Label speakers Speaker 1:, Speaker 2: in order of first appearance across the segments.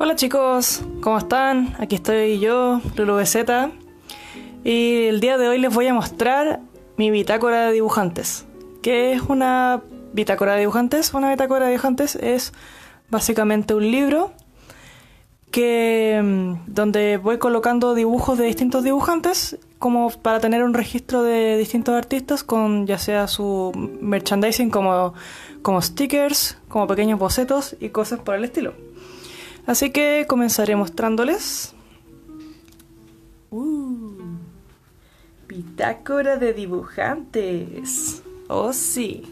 Speaker 1: Hola chicos, ¿cómo están? Aquí estoy yo, Lulu BZ, y el día de hoy les voy a mostrar mi bitácora de dibujantes. ¿Qué es una bitácora de dibujantes? Una bitácora de dibujantes es básicamente un libro que mm, donde voy colocando dibujos de distintos dibujantes como para tener un registro de distintos artistas con ya sea su merchandising como, como stickers, como pequeños bocetos y cosas por el estilo. Así que comenzaré mostrándoles. Uh, bitácora de dibujantes. Oh sí.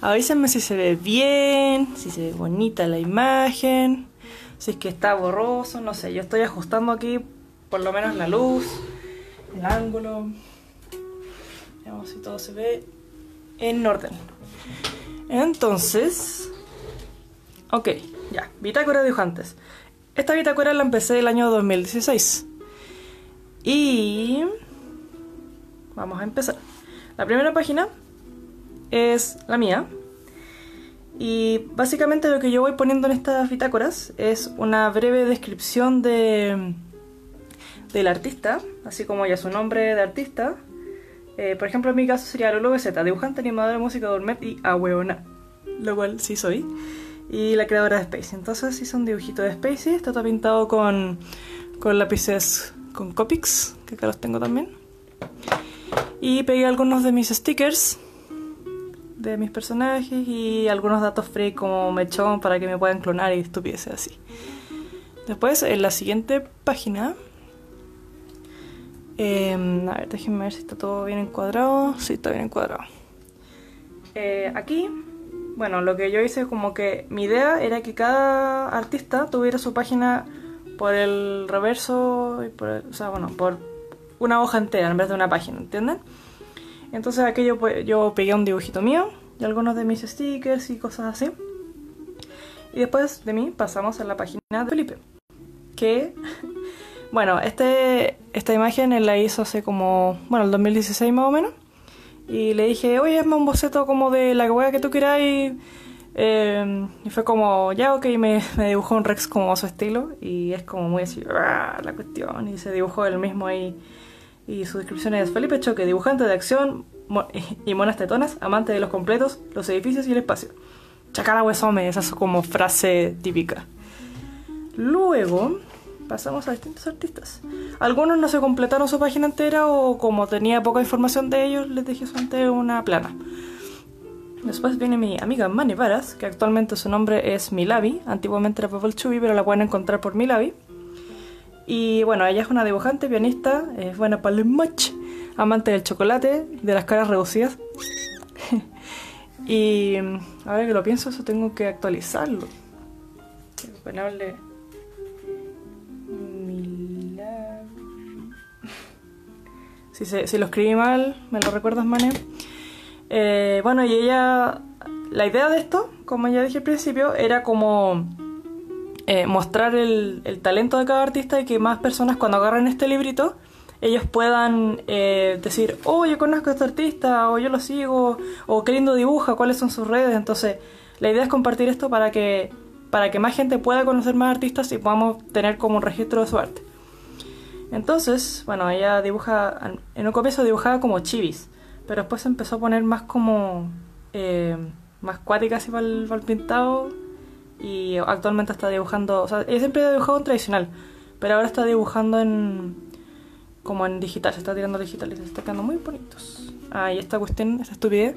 Speaker 1: Avísenme si se ve bien, si se ve bonita la imagen, si es que está borroso, no sé. Yo estoy ajustando aquí por lo menos la luz, el ángulo. Veamos si todo se ve en orden. Entonces, ok. Ya, bitácora de dibujantes. Esta bitácora la empecé el año 2016. Y... Vamos a empezar. La primera página es la mía. Y básicamente lo que yo voy poniendo en estas bitácoras es una breve descripción de del artista, así como ya su nombre de artista. Eh, por ejemplo, en mi caso sería Lolo BZ, dibujante, animador de música gourmet y ahueona. Lo cual sí soy y la creadora de Spacey. Entonces hice un dibujito de Spacey, está pintado con, con lápices con Copics, que acá los tengo también. Y pegué algunos de mis stickers de mis personajes y algunos datos free como mechón para que me puedan clonar y estupideces así. Después, en la siguiente página, em, a ver, déjenme ver si está todo bien encuadrado. Sí, está bien encuadrado. Eh, aquí bueno, lo que yo hice como que mi idea era que cada artista tuviera su página por el reverso, y por o sea, bueno, por una hoja entera en vez de una página, ¿entienden? Entonces aquí yo, yo pegué un dibujito mío y algunos de mis stickers y cosas así. Y después de mí pasamos a la página de Felipe. Que, bueno, este, esta imagen él la hizo hace como, bueno, el 2016 más o menos. Y le dije, oye, hazme un boceto como de la hueá que tú quieras. Y, eh, y fue como, ya, ok, me, me, dibujó un Rex como a su estilo. Y es como muy así, la cuestión. Y se dibujó él mismo ahí. Y su descripción es Felipe Choque, dibujante de acción y monas tetonas, amante de los completos, los edificios y el espacio. Chacala huesome, esa es como frase típica. Luego, pasamos a distintos artistas. Algunos no se completaron su página entera o como tenía poca información de ellos, les dejé solamente una plana. Después viene mi amiga Mani Varas, que actualmente su nombre es Milavi, antiguamente era Purple Chubby, pero la pueden encontrar por Milavi. Y bueno, ella es una dibujante, pianista, es buena para el match, amante del chocolate, de las caras reducidas. y ahora que lo pienso, eso tengo que actualizarlo. Bueno, Si, lo escribí mal, me lo recuerdas, Mane. Eh, bueno, y ella. La idea de esto, como ya dije al principio, era como eh, mostrar el, talento de cada artista y que más personas, cuando agarren este librito, ellos puedan eh, decir, oh, yo conozco a este artista, o yo lo sigo, o qué lindo dibuja, cuáles son sus redes. Entonces, la idea es compartir esto para que, para que más gente pueda conocer más artistas y podamos tener como un registro de su arte. Entonces, bueno, ella dibuja, en un comienzo dibujaba como chivis, pero después empezó a poner más como, eh, más cuáticas y para el, pintado y actualmente está dibujando, o sea, ella siempre ha dibujado en tradicional, pero ahora está dibujando en, como en digital, se está tirando digital y se está quedando muy bonitos. Ah, y esta cuestión, esta estupidez,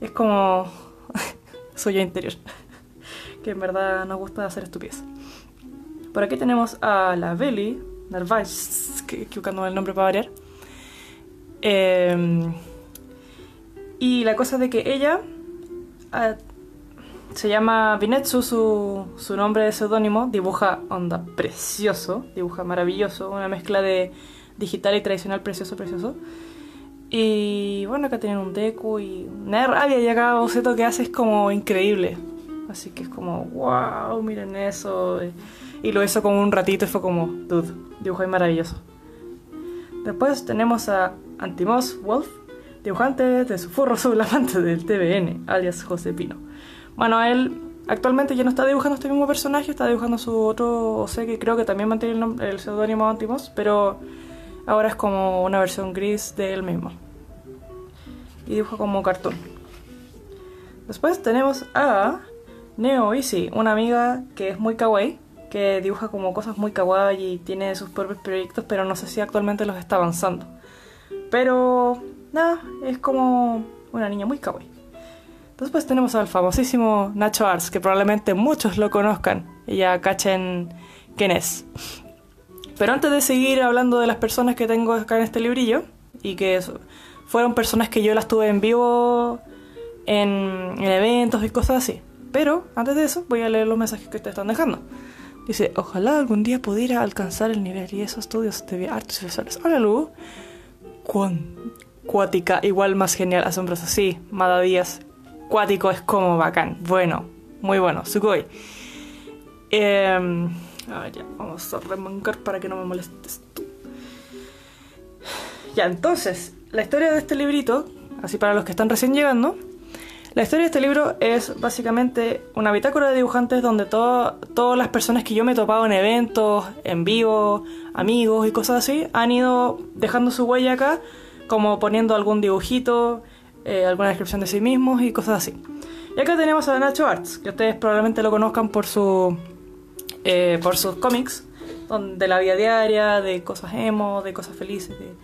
Speaker 1: es como suya interior, que en verdad nos gusta hacer estupidez. Por aquí tenemos a la Belly, Narváez, equivocándome el nombre para variar. Em, y la cosa de que ella ah, se llama Vinetsu, su, su nombre de seudónimo, dibuja onda precioso, dibuja maravilloso, una mezcla de digital y tradicional precioso, precioso. Y bueno, acá tienen un deco y una rabia y acá boceto que hace es como increíble. Así que es como, wow, miren eso. Y lo hizo como un ratito y fue como, dude, dibujo maravilloso. Después tenemos a Antimos Wolf, dibujante de su furro sublamante del TVN, alias José Pino. Bueno, él actualmente ya no está dibujando este mismo personaje, está dibujando su otro OC que creo que también mantiene el, nombre, el seudónimo Antimos, pero ahora es como una versión gris de él mismo. Y dibuja como cartón. Después tenemos a Neo Easy, una amiga que es muy kawaii, que dibuja como cosas muy kawaii y tiene sus propios proyectos, pero no sé si actualmente los está avanzando. Pero nada, es como una niña muy kawaii. Después tenemos al famosísimo Nacho Arts, que probablemente muchos lo conozcan y ya cachen quién es. Pero antes de seguir hablando de las personas que tengo acá en este librillo, y que fueron personas que yo las tuve en vivo en, eventos y cosas así. Pero antes de eso voy a leer los mensajes que ustedes están dejando. Dice, ojalá algún día pudiera alcanzar el nivel y esos estudios de artes visuales. Hola Lu. Cuán cuática, igual más genial, asombrosa. Sí, Mada Díaz. Cuático es como bacán. Bueno, muy bueno. Sugoi. Eh, a ver, ya, vamos a remangar para que no me molestes tú. Ya, entonces, la historia de este librito, así para los que están recién llegando, la historia de este libro es básicamente una bitácora de dibujantes donde todas las personas que yo me he topado en eventos, en vivo, amigos y cosas así, han ido dejando su huella acá, como poniendo algún dibujito, eh, alguna descripción de sí mismos y cosas así. Y acá tenemos a Nacho Arts, que ustedes probablemente lo conozcan por, su, eh, por sus cómics, de la vida diaria, de cosas emo, de cosas felices, de,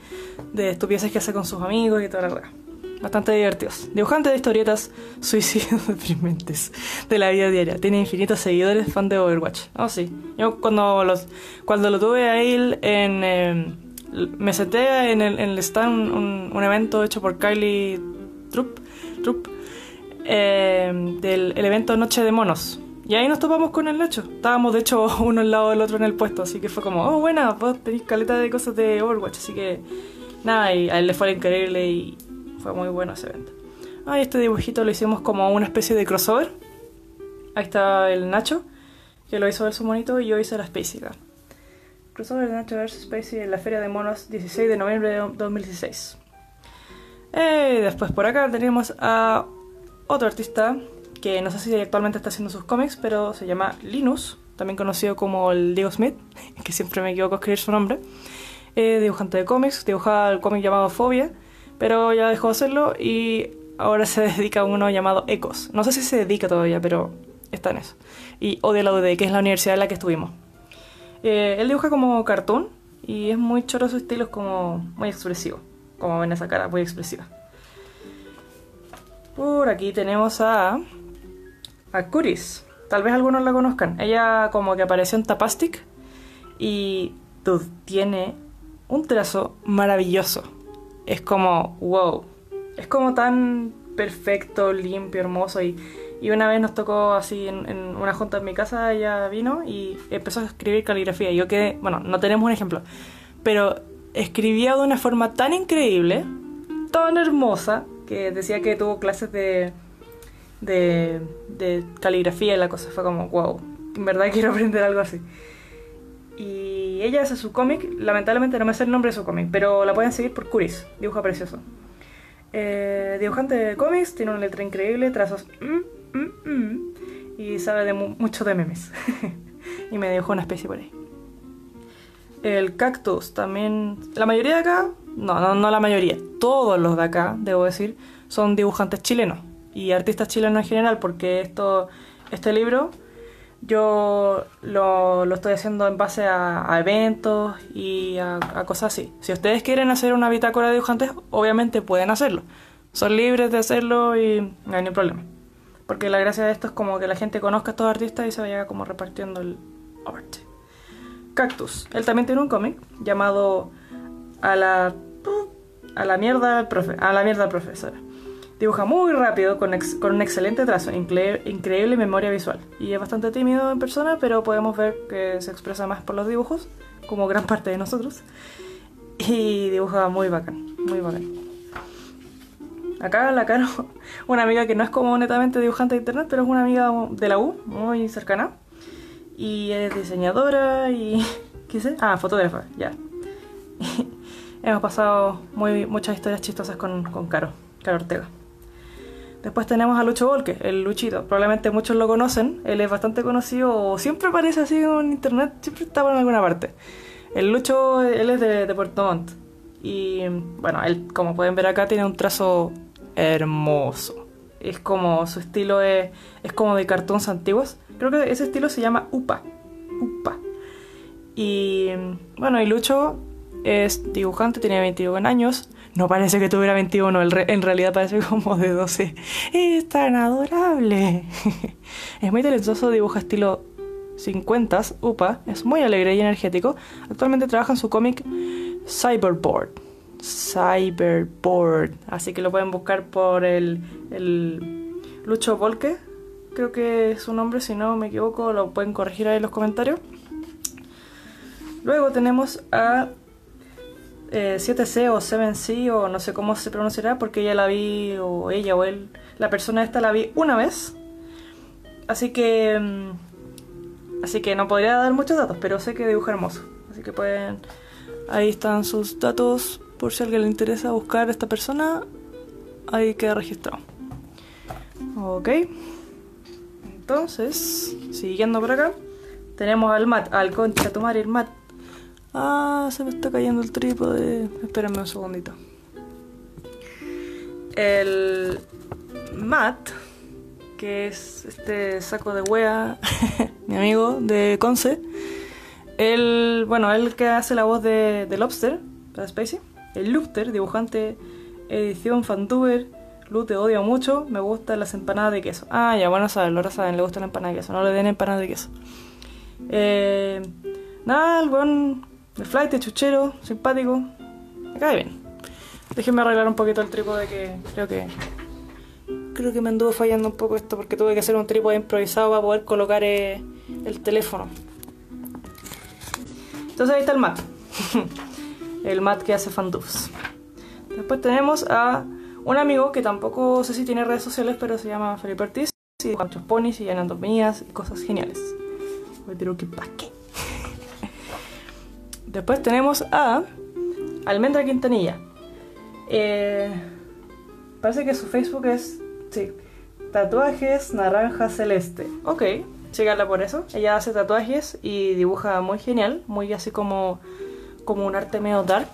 Speaker 1: de estupideces que hace con sus amigos y toda la verdad bastante divertidos. Dibujante de historietas suicidios deprimentes de la vida diaria. Tiene infinitos seguidores, fan de Overwatch. Oh, sí. Yo cuando, los, cuando lo tuve ahí en... Em, me senté en el, en el stand un, evento hecho por Kylie Trupp, Trupp em, del el evento Noche de Monos. Y ahí nos topamos con el Nacho. Estábamos de hecho uno al lado del otro en el puesto, así que fue como, oh, buena, vos tenéis caleta de cosas de Overwatch, así que nada, y a él le fue increíble y fue muy bueno ese evento. Ah, este dibujito lo hicimos como una especie de crossover. Ahí está el Nacho, que lo hizo su monito, y yo hice la Spacey Crossover de Nacho vs Spacey en la Feria de Monos 16 de noviembre de 2016. Y eh, después por acá tenemos a otro artista que no sé si actualmente está haciendo sus cómics, pero se llama Linus, también conocido como el Diego Smith, que siempre me equivoco a escribir su nombre. Eh, dibujante de cómics, dibujaba el cómic llamado Fobia pero ya dejó de hacerlo y ahora se dedica a uno llamado Ecos. No sé si se dedica todavía, pero está en eso. Y odia la UD, que es la universidad en la que estuvimos. Eh, él dibuja como cartoon y es muy choro su estilo, es como muy expresivo. Como ven esa cara, muy expresiva. Por aquí tenemos a. a Curis. Tal vez algunos la conozcan. Ella como que apareció en Tapastic y tiene un trazo maravilloso es como, wow, es como tan perfecto, limpio, hermoso. Y, y una vez nos tocó así en, una junta en mi casa, ella vino y empezó a escribir caligrafía. Y yo quedé, bueno, no tenemos un ejemplo, pero escribía de una forma tan increíble, tan hermosa, que decía que tuvo clases de, de, caligrafía y la cosa fue como, wow, en verdad quiero aprender algo así. Ella hace su cómic, lamentablemente no me sé el nombre de su cómic, pero la pueden seguir por Curis, dibuja precioso. Eh, dibujante de cómics, tiene una letra increíble, trazos mm, mm, mm, y sabe de mucho de memes. y me dibujó una especie por ahí. El cactus también. La mayoría de acá, no, no, no la mayoría, todos los de acá, debo decir, son dibujantes chilenos y artistas chilenos en general, porque esto, este libro yo lo, lo, estoy haciendo en base a, eventos y a, cosas así. Si ustedes quieren hacer una bitácora de dibujantes, obviamente pueden hacerlo. Son libres de hacerlo y no hay ningún problema. Porque la gracia de esto es como que la gente conozca a estos artistas y se vaya como repartiendo el arte. Cactus. Él también tiene un cómic llamado A la... A la mierda, profe, a la mierda profesora. Dibuja muy rápido, con, con un excelente trazo, increíble memoria visual. Y es bastante tímido en persona, pero podemos ver que se expresa más por los dibujos, como gran parte de nosotros. Y dibuja muy bacán, muy bacán. Acá la Caro, una amiga que no es como netamente dibujante de internet, pero es una amiga de la U, muy cercana. Y es diseñadora y... ¿Qué sé? Ah, fotógrafa, ya. Hemos pasado muy, muchas historias chistosas con, con Caro, Caro Ortega. Después tenemos a Lucho Volque, el Luchito. Probablemente muchos lo conocen. Él es bastante conocido, o siempre aparece así en internet, siempre está en alguna parte. El Lucho, él es de, de Puerto Montt. Y bueno, él, como pueden ver acá, tiene un trazo hermoso. Es como, su estilo es, es como de cartones antiguos. Creo que ese estilo se llama UPA. UPA. Y bueno, y Lucho es dibujante, tiene 21 años. No parece que tuviera 21, en realidad parece como de 12. Es tan adorable. es muy talentoso, dibuja estilo 50, UPA. Es muy alegre y energético. Actualmente trabaja en su cómic Cyberboard. Cyberboard. Así que lo pueden buscar por el, el Lucho Volke. Creo que es su nombre, si no me equivoco, lo pueden corregir ahí en los comentarios. Luego tenemos a 7C eh, o 7C o no sé cómo se pronunciará porque ella la vi, o ella o él, la persona esta la vi una vez. Así que... Mm, así que no podría dar muchos datos, pero sé que dibuja hermoso. Así que pueden... Ahí están sus datos por si alguien le interesa buscar a esta persona. Ahí queda registrado. Ok. Entonces, siguiendo por acá, tenemos al Mat, al concha tomar el Mat Ah, se me está cayendo el trípode. Espérenme un segundito. El Matt, que es este saco de wea, mi amigo de Conce. Él, bueno, él que hace la voz de, Lobster para Spacey. El Lufter, dibujante, edición Fantuber. Luz te odio mucho, me gustan las empanadas de queso. Ah, ya, bueno, saben, ahora saben, le gusta la empanada de queso. No le den empanadas de queso. Eh, nada, el buen de flight, chuchero, simpático. Me cae bien. Déjenme arreglar un poquito el trípode que creo que. Creo que me anduvo fallando un poco esto porque tuve que hacer un trípode improvisado para poder colocar eh, el teléfono. Entonces ahí está el mat. el mat que hace fandufs. Después tenemos a un amigo que tampoco sé si tiene redes sociales, pero se llama Felipe Ortiz. Y muchos ponis y anatomías y cosas geniales. Pero que pa' qué. Después tenemos a Almendra Quintanilla. Eh, parece que su Facebook es. Sí. Tatuajes naranja celeste. Ok, síganla por eso. Ella hace tatuajes y dibuja muy genial. Muy así como. como un arte medio dark.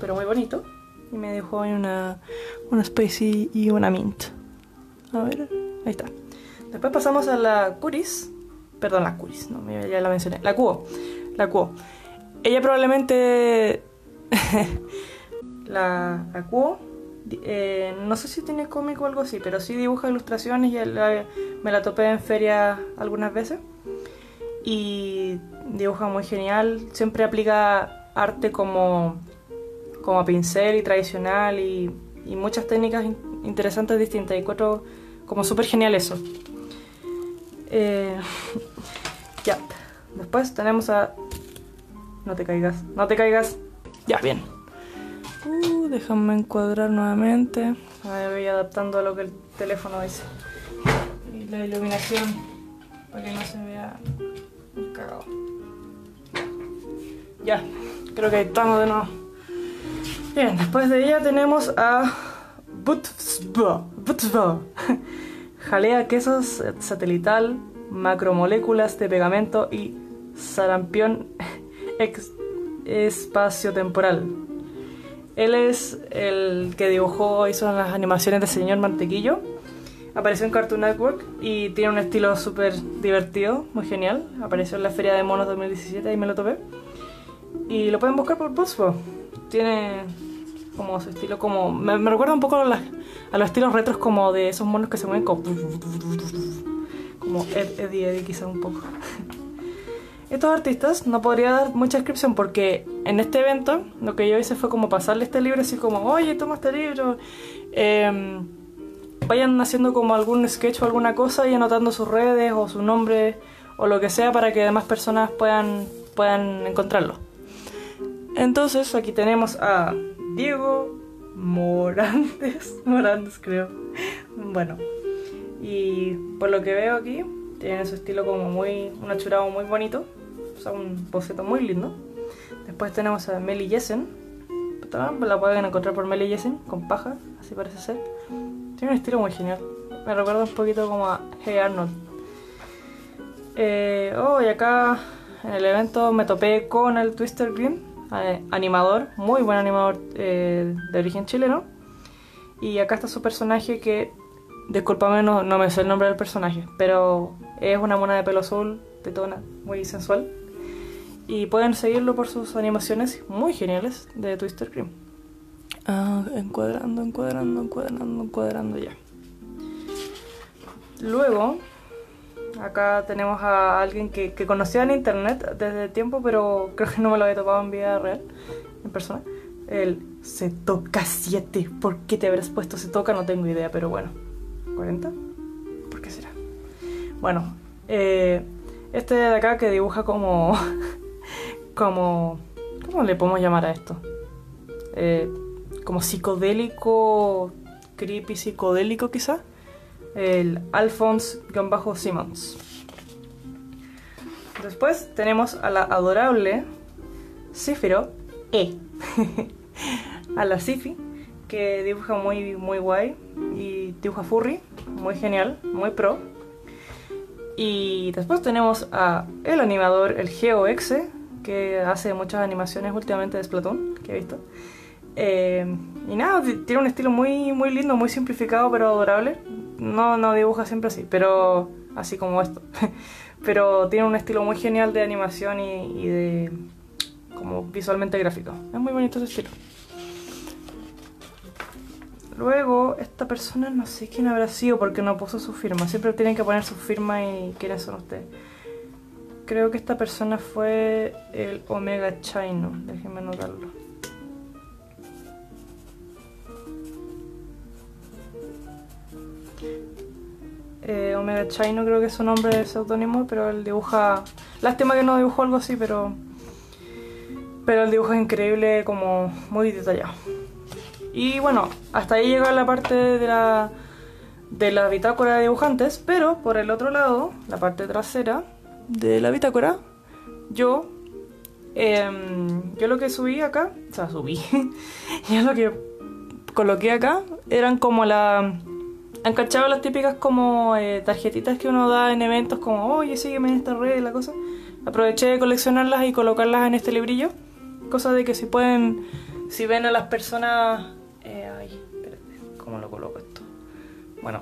Speaker 1: Pero muy bonito. Y me dejó ahí una. una Spacey y una Mint. A ver, ahí está. Después pasamos a la Curis. Perdón, la Curis, no, ya la mencioné. La Cuo. La Cuo ella probablemente la, la eh, no sé si tiene cómic o algo así, pero sí dibuja ilustraciones y me la topé en feria algunas veces. Y dibuja muy genial, siempre aplica arte como, como pincel y tradicional y, muchas técnicas interesantes distintas. Y encuentro como súper genial eso. Eh, ya, después tenemos a no te caigas, no te caigas. Ya, bien. Uh, déjame encuadrar nuevamente. A ver, voy adaptando a lo que el teléfono dice. Y la iluminación, para que no se vea cagado. Ya, creo que estamos de nuevo. Bien, después de ella tenemos a. Butzbo. Jalea quesos satelital, macromoléculas de pegamento y sarampión espacio-temporal. Él es el que dibujó, hizo las animaciones de Señor Mantequillo. Apareció en Cartoon Network y tiene un estilo súper divertido, muy genial. Apareció en la Feria de Monos 2017 y me lo topé. Y lo pueden buscar por Buzzbo. Tiene como su estilo como... Me, recuerda un poco a, a, los estilos retros como de esos monos que se mueven como... Como Eddie Eddie quizá un poco. estos artistas no podría dar mucha descripción porque en este evento lo que yo hice fue como pasarle este libro así como, oye, toma este libro. Em, vayan haciendo como algún sketch o alguna cosa y anotando sus redes o su nombre o lo que sea para que demás personas puedan, puedan encontrarlo. Entonces aquí tenemos a Diego Morantes, Morantes creo. Bueno, y por lo que veo aquí, tiene su estilo como muy, un achurado muy bonito un boceto muy lindo. Después tenemos a Melly Jessen. La pueden encontrar por Melly Jessen, con paja, así parece ser. Tiene un estilo muy genial. Me recuerda un poquito como a Hey Arnold. Eh, oh, y acá en el evento me topé con el Twister Green, eh, animador, muy buen animador eh, de origen chileno. Y acá está su personaje que, discúlpame, no, no me sé el nombre del personaje, pero es una mona de pelo azul, tetona, muy sensual. Y pueden seguirlo por sus animaciones muy geniales de Twister Cream. Ah, encuadrando, encuadrando, encuadrando, encuadrando ya. Luego, acá tenemos a alguien que, que conocía en internet desde tiempo, pero creo que no me lo había topado en vida real, en persona. El se toca 7. ¿Por qué te habrás puesto se toca? No tengo idea, pero bueno. ¿40? ¿Por qué será? Bueno, eh, este de acá que dibuja como. como. ¿Cómo le podemos llamar a esto? Eh, como psicodélico. creepy psicodélico, quizá. El Alphonse-Simmons. Después tenemos a la adorable Cifiro E. a la Sifi, que dibuja muy, muy guay y dibuja furry, muy genial, muy pro. Y después tenemos a el animador, el GeoX, que hace muchas animaciones últimamente de Splatoon, que he visto. Eh, y nada, tiene un estilo muy, muy lindo, muy simplificado, pero adorable. No, no dibuja siempre así, pero así como esto. pero tiene un estilo muy genial de animación y, y de como visualmente gráfico. Es muy bonito ese estilo. Luego, esta persona no sé quién habrá sido porque no puso su firma. Siempre tienen que poner su firma y quiénes son ustedes. Creo que esta persona fue el Omega Chino. Déjenme anotarlo. Eh, Omega Chino creo que es su nombre de seudónimo, pero él dibuja... Lástima que no dibujó algo así, pero... Pero el dibujo es increíble, como muy detallado. Y bueno, hasta ahí llega la parte de la, de la bitácora de dibujantes, pero por el otro lado, la parte trasera de la bitácora, yo, em, yo lo que subí acá, o sea, subí, yo lo que coloqué acá eran como la... ¿Han las típicas como eh, tarjetitas que uno da en eventos como, oye, sígueme en esta red la cosa? Aproveché de coleccionarlas y colocarlas en este librillo. Cosa de que si pueden, si ven a las personas ¿cómo lo coloco esto? Bueno,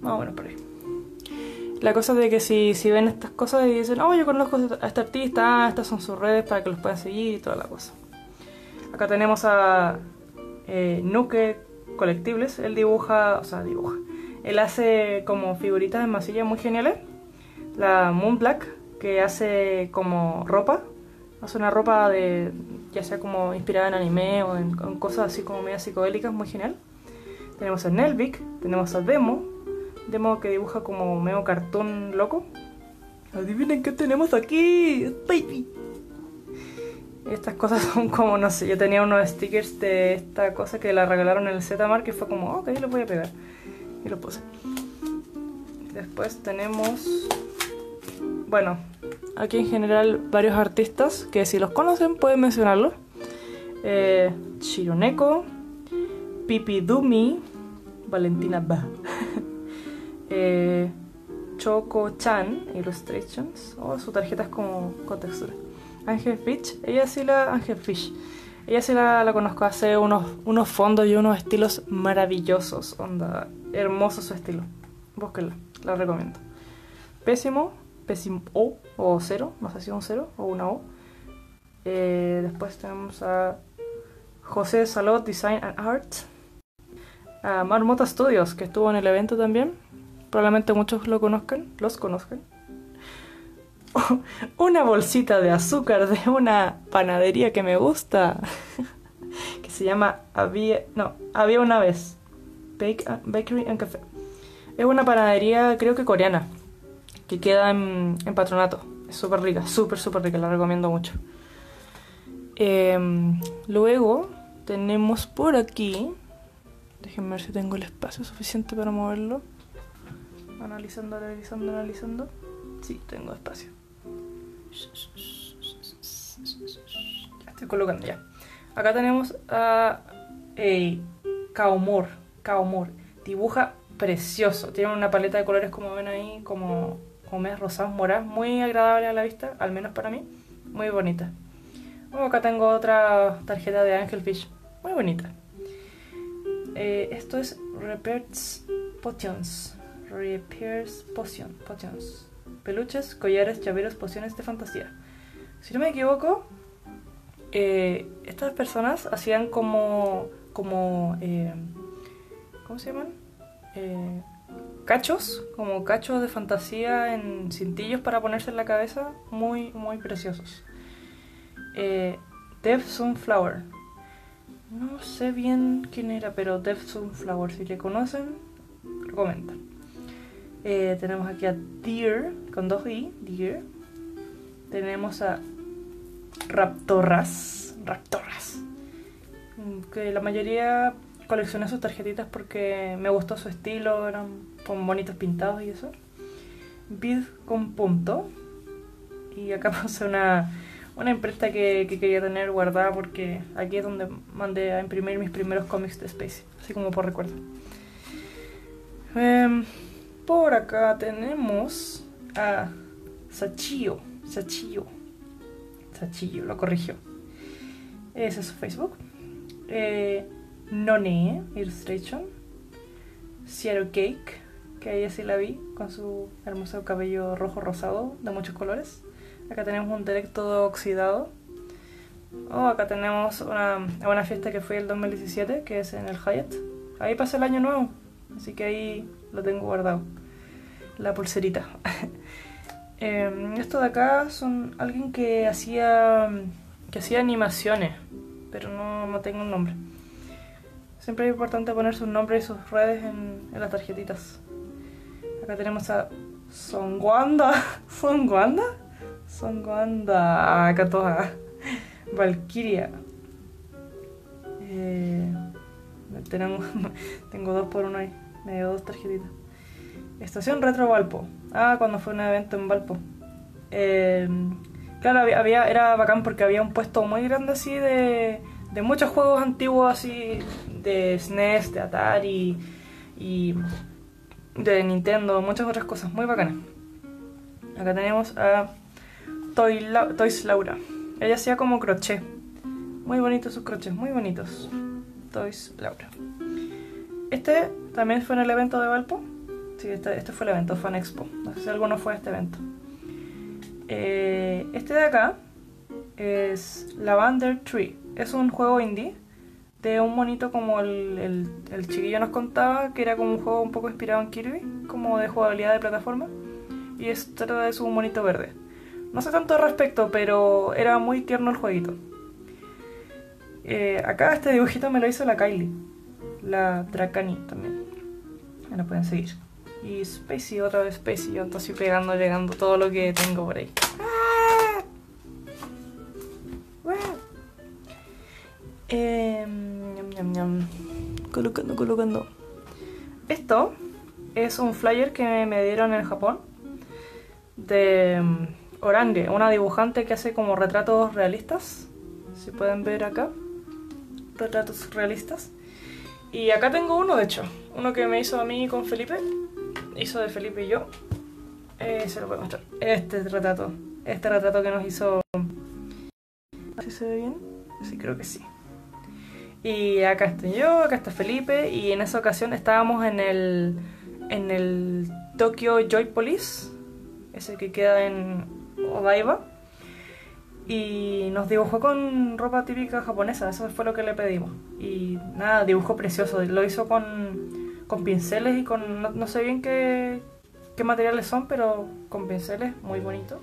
Speaker 1: más bueno por ahí. La cosa de que si, si ven estas cosas y dicen, oh, yo conozco a este artista, ah, estas son sus redes para que los puedan seguir y toda la cosa. Acá tenemos a eh, Nuke Colectibles, él dibuja, o sea, dibuja. Él hace como figuritas en masilla muy geniales. La Moon Black, que hace como ropa. Hace una ropa de, ya sea como inspirada en anime o en, cosas así como medio psicodélicas, muy genial. Tenemos a Nelvik, tenemos a Demo, Demo que dibuja como medio cartón loco. Adivinen qué tenemos aquí, baby. Estas cosas son como, no sé, yo tenía unos stickers de esta cosa que la regalaron en el Z-Mar que fue como, ok, lo voy a pegar. Y lo puse. Después tenemos, bueno, aquí en general varios artistas que si los conocen pueden mencionarlos. Eh, Shironeko, Pipi Dumi, Valentina Ba, eh, Choco Chan Illustrations, oh, su tarjeta es como con textura. Angel Fish, ella sí la Angel Fish. Ella sí la, la, conozco, hace unos, unos fondos y unos estilos maravillosos. Onda, hermoso su estilo. Búsquenla, la recomiendo. Pésimo, pésimo O o cero, no sé si un cero o una O. Eh, después tenemos a José Salot Design and Art. A Marmota Studios, que estuvo en el evento también. Probablemente muchos lo conozcan, los conozcan. una bolsita de azúcar de una panadería que me gusta. que se llama Había, no, Había una vez. Bake, Bakery and Café. Es una panadería, creo que coreana que queda en, patronato. Es súper rica, súper, súper rica, la recomiendo mucho. Em, luego tenemos por aquí. Déjenme ver si tengo el espacio suficiente para moverlo. Analizando, analizando, analizando. Sí, tengo espacio. Ya estoy colocando ya. Acá tenemos a Kaomur. Kaomur. Dibuja precioso. Tiene una paleta de colores como ven ahí, como, rosados, muy agradable a la vista, al menos para mí. Muy bonita. Oh, acá tengo otra tarjeta de Angelfish. Muy bonita. Eh, esto es Repairs Potions. Repairs Potion, Potions. Peluches, collares, llaveros, pociones de fantasía. Si no me equivoco, eh, estas personas hacían como. como. Eh, ¿Cómo se llaman? Cachos, como cachos de fantasía en cintillos para ponerse en la cabeza, muy, muy preciosos. Eh, Sunflower. No sé bien quién era, pero Dev Sunflower, si le conocen, lo comentan. Eh, tenemos aquí a Deer, con dos i, Deer. Tenemos a Raptorras. Mm, Que la mayoría coleccioné sus tarjetitas porque me gustó su estilo, eran con bonitos pintados y eso. Bid con punto. Y acá puse una, una imprenta que, que quería tener guardada porque aquí es donde mandé a imprimir mis primeros cómics de Space, así como por recuerdo. Em, por acá tenemos a Sachio. Sachio. Sachillo, lo corrigió. Ese es su Facebook. Eh, None Illustration. Seattle Cake, que ahí sí la vi, con su hermoso cabello rojo rosado de muchos colores. Acá tenemos un directo oxidado. Oh, acá tenemos una, una fiesta que fue el 2017, que es en el Hyatt. Ahí pasé el año nuevo, así que ahí lo tengo guardado. La pulserita. Eh, esto de acá son alguien que hacía que hacía animaciones, pero no, no tengo un nombre. Siempre es importante poner sus nombres y sus redes en, las tarjetitas. Acá tenemos a Songwanda. ¿Songwanda? Songwanda. Acá toda. Valkyria. Eh, tenemos, tengo dos por uno ahí. Me dio dos tarjetitas. Estación Retro Valpo. Ah, cuando fue un evento en Valpo. Eh, claro, había- era bacán porque había un puesto muy grande así de, de muchos juegos antiguos así de SNES, de Atari y de Nintendo, muchas otras cosas muy bacanas. Acá tenemos a Toys Laura. Ella hacía como crochet. Muy bonitos sus crochets, muy bonitos. Toys Laura. Este también fue en el evento de Valpo. Sí, este, este fue el evento, Fan Expo. No sé si alguno fue a este evento. Eh, este de acá es Lavender Tree. Es un juego indie de un monito como el, el, chiquillo nos contaba, que era como un juego un poco inspirado en Kirby, como de jugabilidad de plataforma. Y es trata de su monito verde. No sé tanto al respecto, pero era muy tierno el jueguito. Eh, acá este dibujito me lo hizo la Kylie, la Dracani también. Me lo pueden seguir. Y Spacey, otra vez Spacey. Yo estoy pegando, llegando todo lo que tengo por ahí. Colocando. Esto es un flyer que me dieron en Japón de mm, Orange, una dibujante que hace como retratos realistas. Si pueden ver acá, retratos realistas. Y acá tengo uno, de hecho, uno que me hizo a mí con Felipe, hizo de Felipe y yo. Eh, se lo voy a mostrar. Este retrato, este retrato que nos hizo. ¿Si se ve bien? Sí, creo que sí. Y acá estoy yo, acá está Felipe, y en esa ocasión estábamos en el, en el Tokyo Joy Police, ese que queda en Odaiba, y nos dibujó con ropa típica japonesa, eso fue lo que le pedimos. Y nada, dibujó precioso, lo hizo con, con pinceles y con, no, no sé bien qué, qué materiales son, pero con pinceles, muy bonito.